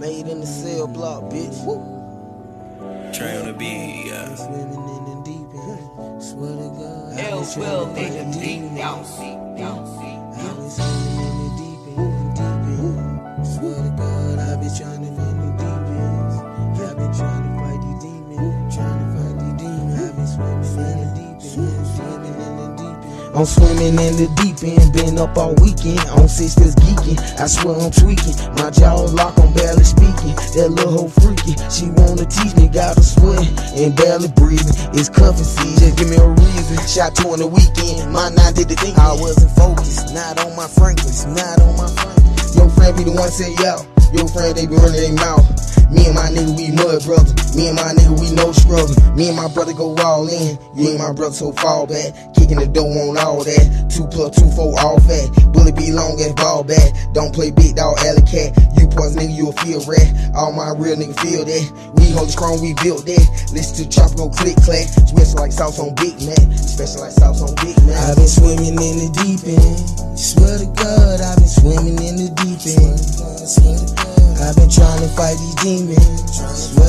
Made in the cell block, bitch. Woo. Trey on the beat, yeah. Swimming in the deep end. Swear to God. I Ill been trying will to they fight the these deep demons. down seat, down I'm swimming in the deep end, been up all weekend. On sisters geeking, I swear I'm tweaking. My jaw lock, I'm barely speaking. That little hoe freaky, she wanna teach me, got her sweat and barely breathing. It's cuffing season, give me a reason. Shot two on the weekend, my nine did the thing. I wasn't focused, not on my Franklins, not on my Franklins. Your friend be the one say yo, your friend they be running their mouth. Me and my nigga, we mud brother. Me and my nigga, we no struggle. Me and my brother go all in. You ain't my brother, so fall back. Kicking the door on all that. Two plus two, four, all fat. Bullet be long as ball back. Don't play big dog, alley cat. You poison nigga, you a feel rat. All my real nigga feel that. We hold the strong, we built that. Listen to chop, go click clack. Special like sauce on Big Mac. Special like sauce on Big Mac. I've been swimming in the deep end. Swear to God, I've been swimming in the deep end. I've been trying to fight these demons.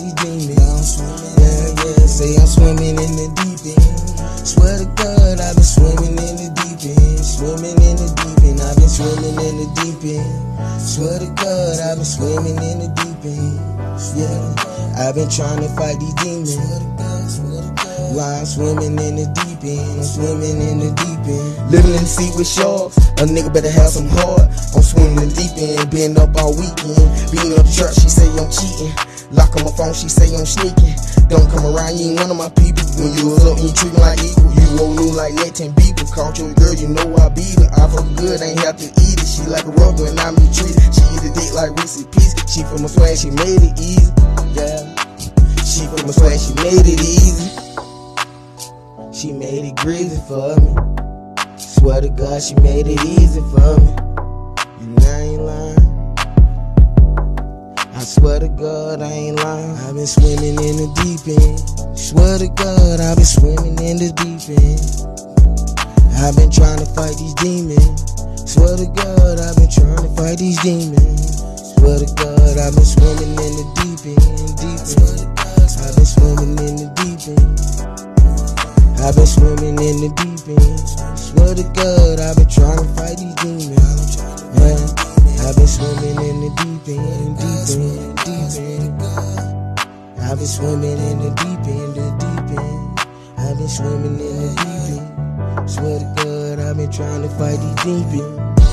These demons. Yeah, yeah, say I'm swimming in the deep end. Swear to God, I've been swimming in the deep end. Swimming in the deep end. I've been swimming in the deep end. Swear to God, I've been swimming in the deep end. Yeah, I've been trying to fight these demons. While I'm swimming in the deep end, I'm swimming in the deep end. Living in the sea with sharks, a nigga better have some heart. I'm swimming in the deep end, been up all weekend. Beating up church, she say I'm cheating. Lock on my phone, she say I'm sneaking. Don't come around, you ain't one of my people. When you was up, you treat me like equal. You roll new like let 10 people. Caught your girl, you know I beat her. I fuck good, ain't have to eat it. She like a rubber and I'm treated. She eat a dick like Reese's Piece. She from a swag, she made it easy. Yeah. She from a swag, she made it easy. She made it greasy for me. Swear to God, she made it easy for me. I swear to God, I ain't lying. I've been swimming in the deep end. Swear to God, I've been swimming in the deep end. I've been trying to fight these demons. Swear to God, I've been trying to fight these demons. Swear to God, I've been swimming in the deep end, deep end. I've been swimming in the deep end. I've been swimming in the deep end. Swear to God, I've been trying to fight these demons. Yeah. I've been swimming in the deep end, deep end, deep end. I've been swimming in the deep end, the deep end. I've been swimming in the deep end. Swear to God, I've been trying to fight these demons.